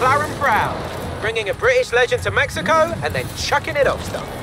McLaren Brown, bringing a British legend to Mexico and then chucking it off stuff.